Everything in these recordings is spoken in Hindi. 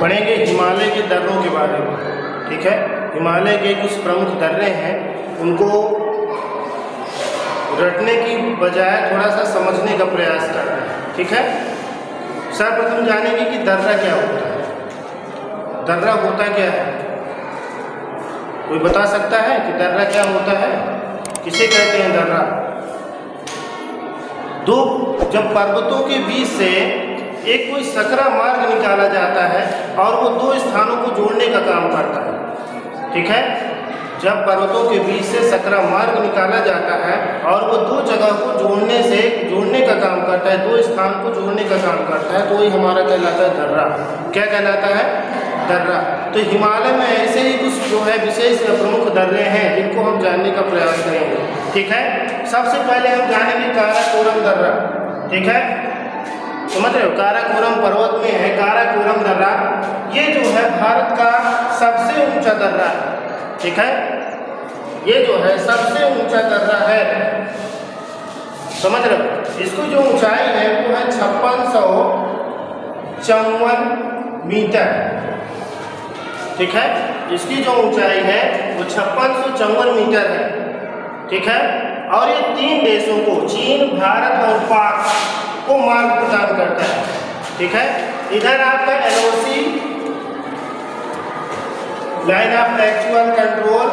पढ़ेंगे हिमालय के दर्रों के बारे में। ठीक है? हिमालय के कुछ प्रमुख दर्रे हैं। उनको रटने की बजाय थोड़ा सा समझने का प्रयास करना है। ठीक है? सर्वप्रथम जानेंगे कि दर्रा क्या होता है। दर्रा होता क्या है? कोई बता सकता है कि दर्रा क्या होता है? किसे कहते हैं दर्रा? दो, जब पर्वतों के बीच से एक कोई सकरा मार्ग निकाला जाता है और वो दो स्थानों को जोड़ने का काम करता है। ठीक है? जब पर्वतों के बीच से सकरा मार्ग निकाला जाता है और वो दो जगह को जोड़ने से, जोड़ने का काम करता है, दो स्थान को जोड़ने का काम करता है तो वही हमारा कहलाता है दर्रा। क्या कहलाता है? दर्रा। तो हिमालय में ऐसे ही कुछ जो है विशेष प्रमुख दर्रे हैं, जिनको हम जानने का प्रयास करेंगे। ठीक है? सबसे पहले हम जानेंगे काराकोरम दर्रा। ठीक है? समझ रहे हो? काराकोरम पर्वत में है, काराकोरम दर्रा। ये जो है भारत का सबसे ऊँचा दर्रा है। ठीक है? ये जो है सबसे ऊँचा दर्रा है। समझ रहे हो? इसको जो ऊंचाई है वो है छप्पन सौ चौवन मीटर। ठीक है? इसकी जो ऊंचाई है वो छप्पन सौ चौवन मीटर है। ठीक है? और ये तीन देशों को, चीन, भारत और पाक को मार्ग प्रदान करता है। ठीक है? इधर आपका LOC line of actual control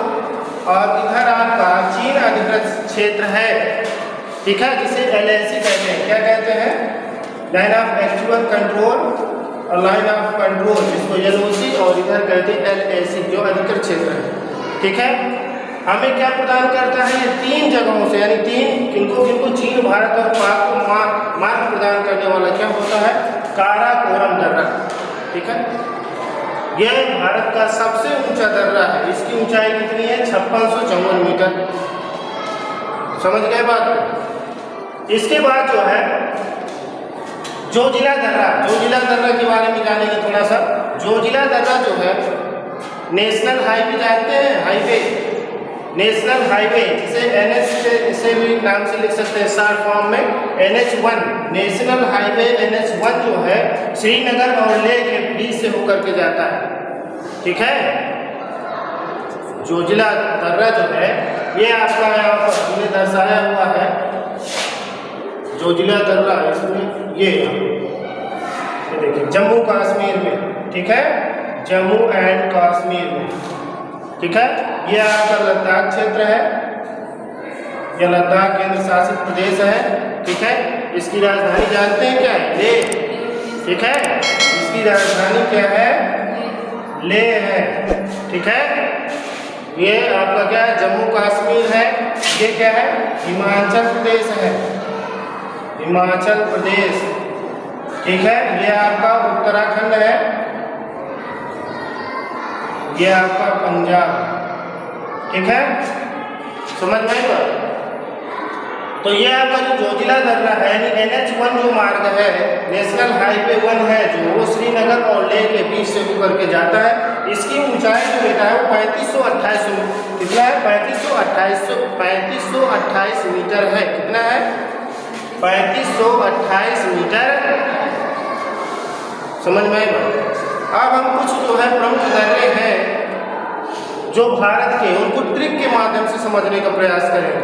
और इधर आपका चीन अधिकृत क्षेत्र है। ठीक है? जिसे एल कहते हैं। क्या कहते हैं? लाइन ऑफ़ एक्चुअल कंट्रोल और लाइन ऑफ़ कंट्रोल जिसको एल और इधर कहते हैं एलएसी जो अधिकृत क्षेत्र है। ठीक है? हमें क्या प्रदान करता है? ये तीन जगहों से, यानी तीन किनको किनको चीन, भारत और पाक को मार्ग प्रदान करने वाला क्या होता है? काराकोरम दर्रा। ठीक है? यह भारत का सबसे ऊँचा दर्रा है। इसकी ऊंचाई कितनी है? छप्पन सौ चौवन मीटर। समझ गए बात इसके बाद जो है, जो जिला दर्रा, जो जिला दर्रा के बारे में जानेंगे थोड़ा सा। जो जिला दर्रा जो है, नेशनल हाईवे जानते हैं? हाईवे। नेशनल हाईवे, जिसे एनएच से से भी नाम से लिख सकते हैं शॉर्ट फॉर्म में, NH one, national highway NH one जो है, श्रीनगर और लेह के बीच से होकर के जाता है। ठीक है? जोजिला दर्रा जो है, ये आपका यहाँ पर जिन्हें दर्शाया हुआ है। जोजिला दर्रा इसमें ये देखिए, जम्मू कश्मीर में, ठीक है? जम्मू एंड कश्मीर में। ठीक है? ये आपका लद्दाख क्षेत्र है। यह लद्दाख केंद्र शासित प्रदेश है। ठीक है? इसकी राजधानी जानते हैं क्या है? ले ठीक है? इसकी राजधानी क्या है? ले है। ठीक है? ये आपका क्या है? जम्मू कश्मीर है। ये क्या है? हिमाचल प्रदेश है। हिमाचल प्रदेश। ठीक है? ये आपका उत्तराखंड है। ये आपका पंजाब। ठीक है? समझ में तो? तो ये आपका जो जोजिला दर्रा है एन एच वन जो मार्ग है नेशनल हाईवे वन है, जो वो श्रीनगर और लेह के बीच से होकर के जाता है, इसकी ऊंचाई जो बेटा है वो पैंतीस सौ अट्ठाईस कितना है? पैंतीस सौ अट्ठाईस, पैंतीस सौ अट्ठाईस मीटर है। कितना है? पैंतीस सौ अट्ठाईस मीटर। समझ में अब हम कुछ जो है प्रमुख दर्रे हैं, जो भारत के उनको ट्रिक के माध्यम से समझने का प्रयास करेंगे।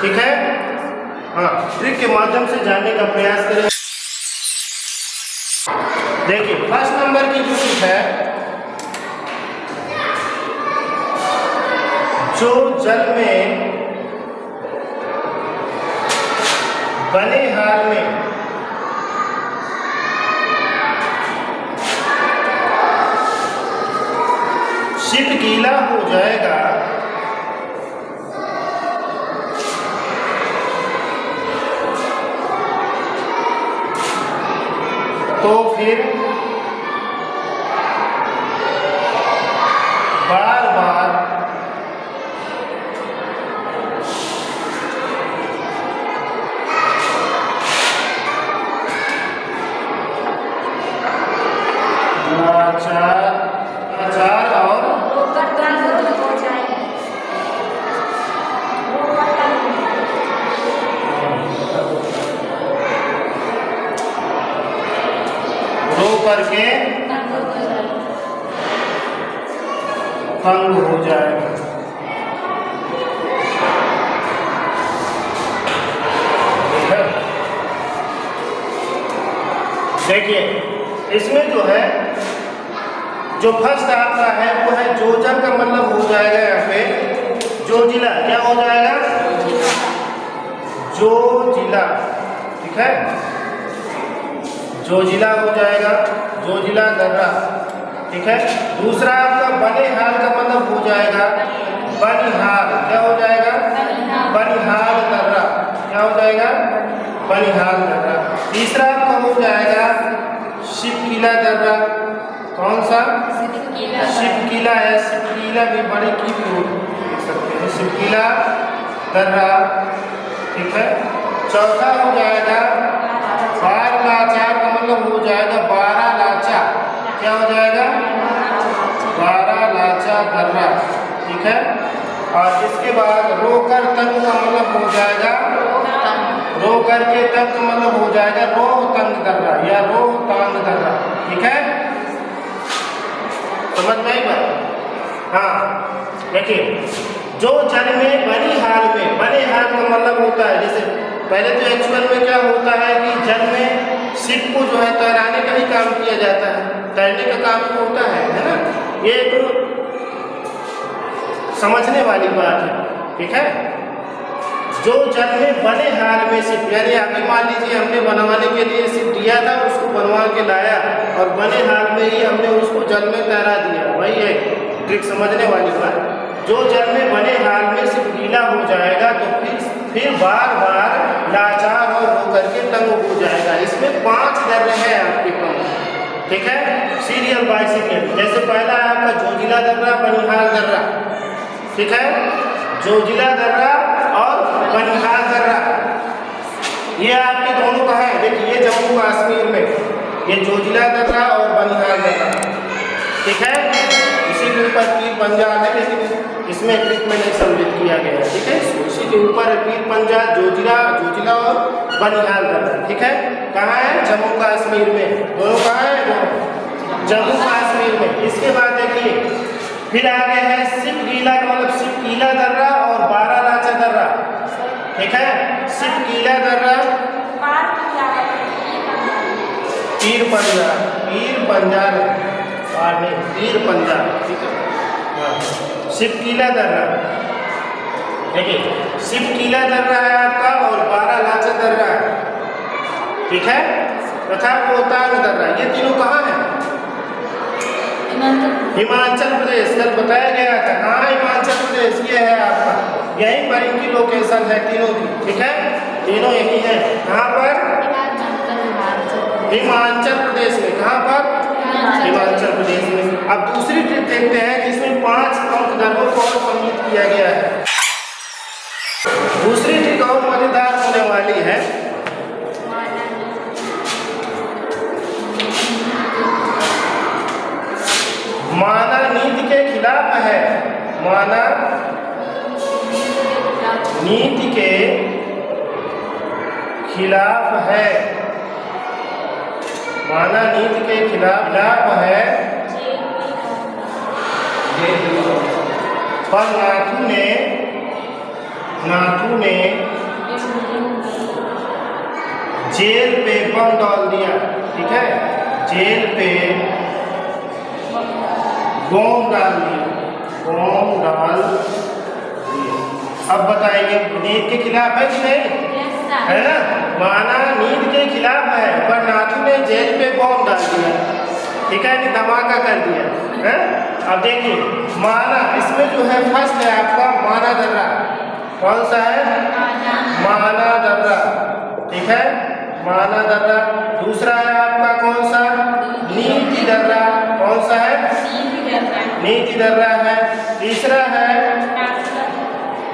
ठीक है? हाँ ट्रिक के माध्यम से जानने का प्रयास करेंगे। देखिए, फ़र्स्ट नंबर की जो चीज़ है, जो जल में, बने हाल में चित गीला हो जाएगा। तो फिर जो फ़र्स्ट आपका है, वो है जोजन का मतलब हो जाएगा यहाँ पे जो जिला क्या हो जाएगा? जो जिला ठीक है? जो जिला हो जाएगा जो जिला दर्रा ठीक है? दूसरा आपका बने हाल का मतलब हो जाएगा बनिहाल क्या हो जाएगा? बनिहाल दर्रा क्या हो जाएगा? बनिहाल दर्रा तीसरा आपका हो जाएगा शिवकिला दर्रा कौन सा? शिवकिला है शिवकिला भी बड़े की भी देख सकते हैं। दर्रा ठीक है? चौथा हो जाएगा बार लाचार का मतलब हो जाएगा बारह लाचा। क्या हो जाएगा? बारह लाचा दर्रा ठीक है? और इसके बाद रोकर तंग का मतलब हो जाएगा रो करके तंग मतलब हो जाएगा रोह तंग दर्रा या रोह तांग दर्रा ठीक है समझ में आई बात हाँ देखिए, जो जल में, बनी हाल में, बने हाल का मतलब होता है, जैसे पहले तो एक्चुअल में क्या होता है कि जल में शिप को जो है तैराने का ही काम किया जाता है, तैरने का काम होता है है ना? ये एक समझने वाली बात है, ठीक है? जो जल में, बने हाल में सिर्फ़ यानी अभी मान लीजिए हमने बनवाने के लिए सिर्फ़ दिया था, उसको बनवा के लाया, और बने हाल में ही हमने उसको जल में तैरा दिया, वही है। ट्रिक समझने वाली बात। जो जल में बने हाल में सिर्फ़ गीला हो जाएगा तो फिर फिर बार बार लाचार और हो करके तंग हो जाएगा। इसमें पाँच दर्रे हैं आपके पास। ठीक है? सीरियल सीरियल जैसे पहला है आपका जोजिला दर्रा, बनिहाल दर्रा। ठीक है? जोजिला दर्रा और बनिहाल दर्रा। ये आपके दोनों का है। देखिए जम्मू कश्मीर में। ये जोजिला दर्रा और बनिहाल दर्रा। ठीक है? इसी के ऊपर पीर पंजाब है लेकिन इसमें ट्रिक में नहीं सम्मिलित किया गया है ठीक है? इसी के ऊपर पीर पंजाब जोजिला जोजिला और बनिहाल दर्रा ठीक है? कहाँ है? जम्मू कश्मीर में। दोनों कहाँ है? जम्मू। कश्मीर में। इसके बाद देखिए फिर आगे है सिप गीला का मतलब सिप गीला दर्रा और बारह लाचा दर्रा ठीक है? सिप गीला दर्रा। पीर पंजा पीर पंजाब नहीं पीर पंजाब ठीक है सिप गीला दर्रा देखिए सिप गीला दर्रा है आपका और बारह लाचा दर्रा है। ठीक है? तथा रोहतांग दर्रा ये तीनों कहाँ है? हिमाचल प्रदेश। कल बताया गया था। हाँ हिमाचल प्रदेश। ये है आपका। यही पर इनकी लोकेशन है तीनों की। ठीक है? तीनों यही है। कहाँ पर? हिमाचल प्रदेश में। कहाँ पर? हिमाचल प्रदेश में अब दूसरी ट्रिप देखते हैं जिसमें पाँच अंक दर्रों को और सम्मिलित किया गया है। दूसरी ट्रिप और मज़ेदार होने वाली है। माना नीति के खिलाफ है। माना नीति के खिलाफ है। माना नीति के खिलाफ लाभ है। पर नाथू ने नाथू ने जेल पे बम डाल दिया, ठीक है? जेल पे बम डाल दिया, बम डाल दिया। अब बताइए नींद के खिलाफ है कि नहीं? है ना? माना नींद के खिलाफ है, पर नाथू ने जेल पे बम डाल दिया। ठीक है, धमाका कर दिया, है? अब देखिए, माना, इसमें जो है फ़र्स्ट है आपका माना दर्रा। कौन सा है? माना दर्रा। ठीक है? माना दर्रा। दूसरा है आपका कौन सा? नीति दर्रा। कौन सा है? नीति दर्रा है। तीसरा है?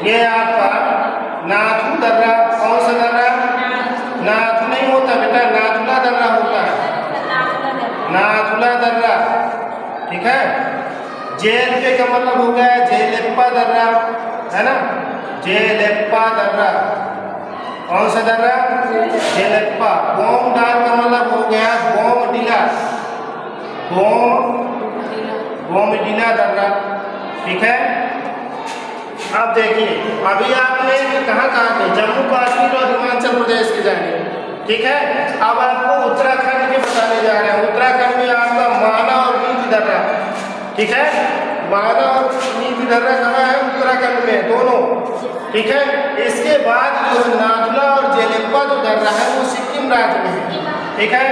ये आपका नाथू दर्रा कौन सा दर्रा? नाथू नहीं होता बेटा, नाथुला दर्रा होता है। नाथुला दर्रा, ठीक है? जेल पे का मतलब हो गया जेलेप्पा दर्रा, है ना? जेलेप्पा दर्रा। कौन सा दर्रा? जेलेप्पा। बोम डाल का मतलब हो गया बोम डिला बोम बोम डिला दर्रा, ठीक है? अब देखिए, अभी आपने कहाँ कहाँ थे जम्मू कश्मीर और हिमाचल प्रदेश के जाएँगे। ठीक है? अब आपको उत्तराखंड के बताने जा रहे हैं। उत्तराखंड में आपका माना और नीति दर्रा। ठीक है? माना और नीति दर्रा कहाँ है? उत्तराखंड में, दोनों। ठीक है? इसके बाद जो नाथुला और जेलेप्पा जो दर्रा है, वो सिक्किम राज्य में है। ठीक है?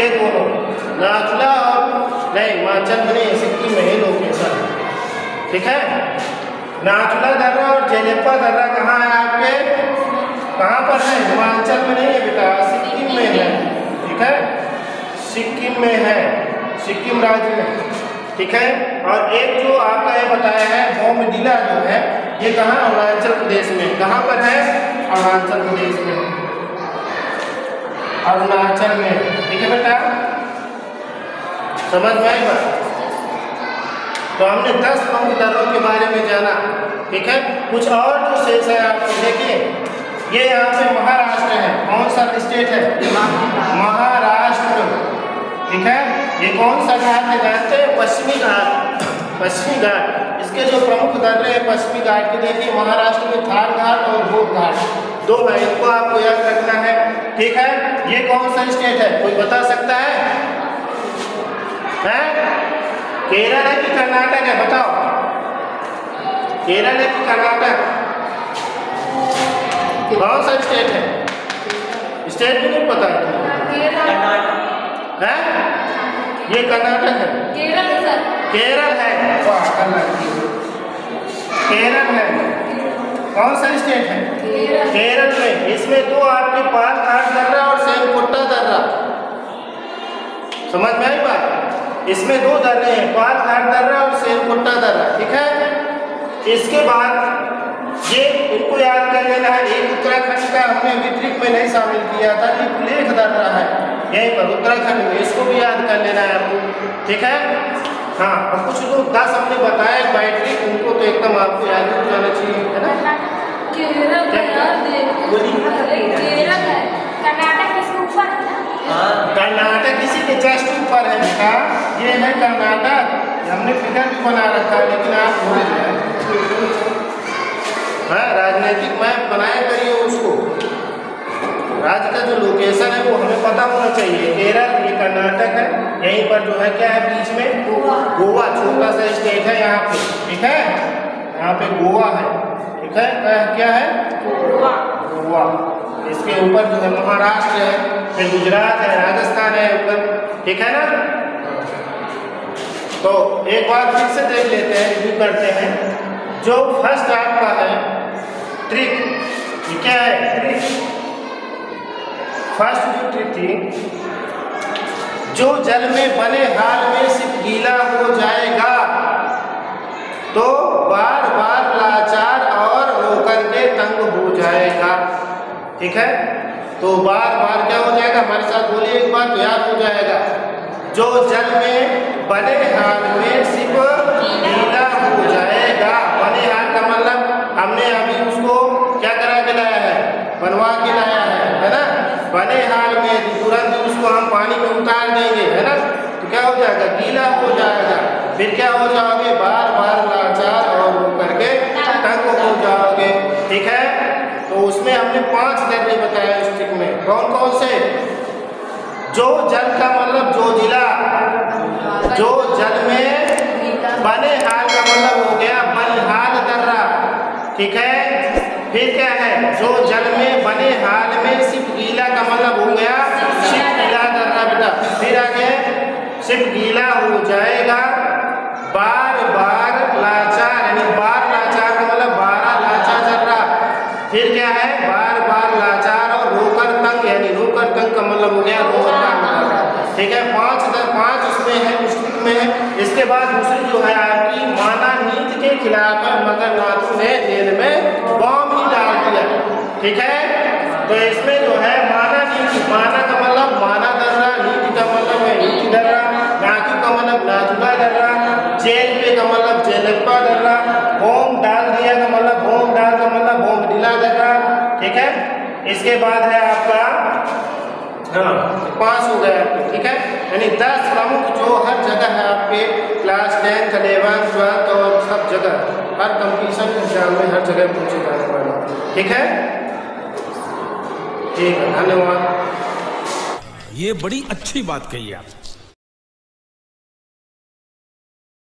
ये दोनों। नाथुला और नहीं, हिमाचल में सिक्किम में ही लोकेशन ठीक है? नाथुला दर्रा और जेलेप्पा दर्रा कहाँ है आपके? कहाँ पर है? हिमाचल में नहीं है बेटा, सिक्किम में है। ठीक है? सिक्किम में है। सिक्किम राज्य में। ठीक है? और एक जो आपका ये बताया है बोमडिला जो है, ये कहाँ? अरुणाचल प्रदेश में। कहाँ पर है? अरुणाचल प्रदेश में। अरुणाचल में। ठीक है बेटा? समझ में आई बात? तो हमने 10 प्रमुख दरों के बारे में जाना, ठीक है? कुछ और जो शेष है आपको, देखिए। ये यहाँ पे महाराष्ट्र है। कौन सा स्टेट है? महाराष्ट्र, ठीक है? ये कौन सा घाट है? जानते हैं? पश्चिमी घाट पश्चिमी घाट। इसके जो प्रमुख दर्रे हैं, पश्चिमी घाट के, देखिए, महाराष्ट्र में थार घाट और भोग घाट। दो है इनको आपको याद रखना है, ठीक है? ये कौन सा स्टेट है? कोई बता सकता है? हैं? केरल है कि कर्नाटक है? बताओ। केरल है कि कर्नाटक? कौन सा स्टेट है। स्टेट भी नहीं पता है। ये कर्नाटक है। केरल सर। केरल है। केरल है। कौन सा स्टेट है? केरल। केरल में। इसमें दो आपके पाल घाट दर्रा और सेमकोट्टा दर्रा। समझ में आई? इसमें दो दर्रे हैं पाल घाट दर्रा और सेमकोट्टा दर्रा ठीक है? इसके बाद ये इनको याद कर लेना है एक उत्तराखंड का हमने अभी में नहीं शामिल किया था कि लेख दर्रा है यहीं पर उत्तराखंड में इसको भी याद कर लेना है आपको ठीक है? हाँ और कुछ लोग दस हमने बताया बायोट्रिक उनको तो एकदम आपको याद हो जाना चाहिए है ना? केरल है। केरल है। कर्नाटक इसके ऊपर है कर्नाटक इसी के जस्ट ऊपर है बेटा ये है कर्नाटक हमने फिगर बना रखा है लेकिन आप भूल गए। हाँ राजनीतिक मैप बनाया करिए उसको। राज्य का जो लोकेशन है वो हमें पता होना चाहिए। केरल ये कर्नाटक है यहीं पर जो है क्या है बीच में? गोवा। गोवा छोटा सा स्टेट है यहाँ पे। ठीक है? यहाँ पे गोवा है। ठीक है? क्या- क्या है? गोवा। गोवा। इसके ऊपर जो है महाराष्ट्र है फिर गुजरात है राजस्थान है ऊपर। ठीक है ना? तो एक बार फिर से देख लेते हैं रिव्यू करते हैं। जो फ़र्स्ट आपका है ट्रिक क्या है? ट्रिक फ़र्स्ट जो ट्रिक थी, जो जल में बने हाल में सिर्फ़ गीला हो जाएगा तो बार बार लाचार और होकर के तंग हो जाएगा। ठीक है? तो बार बार क्या हो जाएगा? हमारे साथ बोलिए एक बार तो याद हो जाएगा। जो जल में बने हाल में सिर्फ़ गीला हो जाएगा। बने हाल का मतलब हमने अभी उसको क्या करा के लाया है? बनवा के लाया है है ना? बने हाल में तुरंत उसको हम पानी में उतार देंगे, है ना? तो क्या हो जाएगा? गीला हो जाएगा। फिर क्या हो जाओगे? बार बार लाचार और हो करके तंग हो जाओगे। ठीक है? तो उसमें हमने पाँच दर्जे बताए इस में। कौन कौन से? जो जल का मतलब जो जिला, जो जल में बने हाल का मतलब हो गया बनिहाल दर्रा। ठीक है? फिर क्या है? जो जल में बने हाल में सिर्फ़ गीला का मतलब हो गया सिर्फ़ गीला दर्रा बेटा। फिर आगे, सिर्फ़ गीला हो जाएगा। बार बार लाचार यानी बार लाचार का मतलब बारह लाचार चल रहा फिर क्या है बार बार लाचार और रोकर तंग यानी रोकर तंग का मतलब हो गया रोकर तंग ठीक है पाँच दर पाँच उसमें है उस ट्रिक में है इसके बाद दूसरी जो है आपकी माना नीति के खिलाफ मगर नाथू ने जेल में बॉम्ब ही डाल दिया। ठीक है? तो इसमें जो है माना नीति माना का मतलब माना दर्रा नीति का मतलब है नीति दर्रा नाथू का मतलब नाथुका दर्रा, जेल पे का मतलब जेलप्पा दर्रा बॉम्ब डाल दिया का मतलब बॉम्ब डाल का मतलब बॉम्ब डिला दर्रा। ठीक है? इसके बाद है आपका हाँ पास हो गया। ठीक है? यानी दस प्रमुख जो हर जगह है आपके क्लास टेंथ अलेवन ट्वेल्थ और सब जगह, हर कंपटीशन एग्ज़ाम में हर जगह पूछे जाने वाले ठीक है? ठीक है, धन्यवाद। ये बड़ी अच्छी बात कही आप